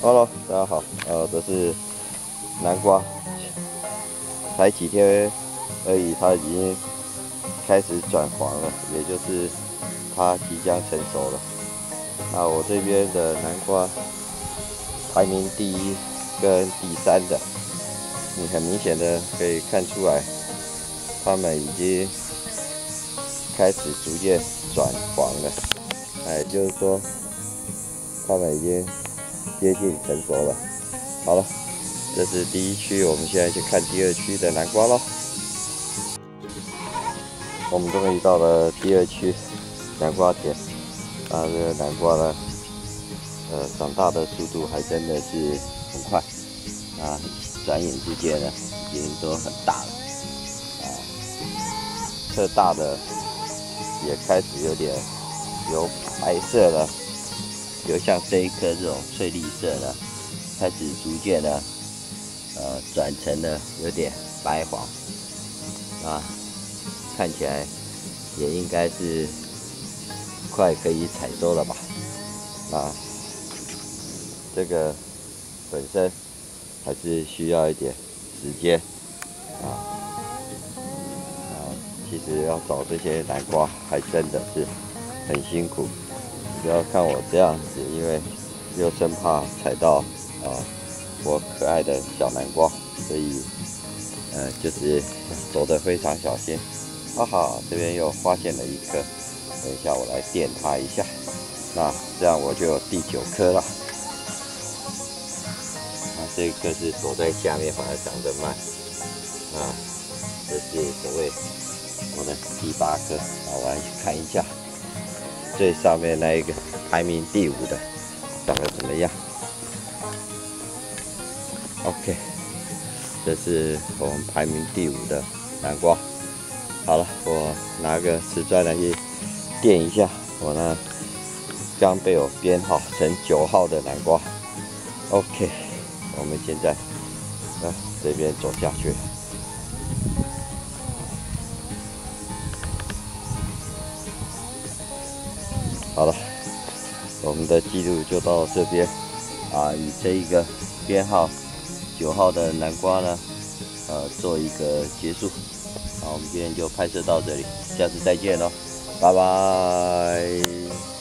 Hello，大家好，呃，这是南瓜，才几天而已，它已经开始转黄了，也就是它即将成熟了。那我这边的南瓜排名第一跟第三的，你很明显的可以看出来，它们已经开始逐渐转黄了，哎，就是说它们已经。接近成熟了，好了，这是第一区，我们现在去看第二区的南瓜喽。我们终于到了第二区南瓜田，啊，这个南瓜呢，呃，长大的速度还真的是很快，啊，转眼之间呢，已经都很大了，啊，特大的也开始有点有白色了。就像这一颗这种翠绿色的，开始逐渐的，呃，转成了有点白黄，啊，看起来也应该是快可以采收了吧？啊，这个本身还是需要一点时间，啊，啊，其实要找这些南瓜还真的是很辛苦。不要看我这样子，因为又生怕踩到啊我可爱的小南瓜，所以呃就是走得非常小心。哈哈，这边又发现了一颗，等一下我来电它一下，那这样我就有第九颗了。那这一颗是躲在下面，反而长得慢。啊，这是所谓我的第八颗，那我来去看一下。最上面那一个排名第五的长得怎么样？OK，这是我们排名第五的南瓜。好了，我拿个瓷砖来去垫一下。我呢刚被我编号成九号的南瓜。OK，我们现在啊这边走下去。好了，我们的记录就到这边啊，以这一个编号九号的南瓜呢，呃，做一个结束。好，我们今天就拍摄到这里，下次再见喽，拜拜。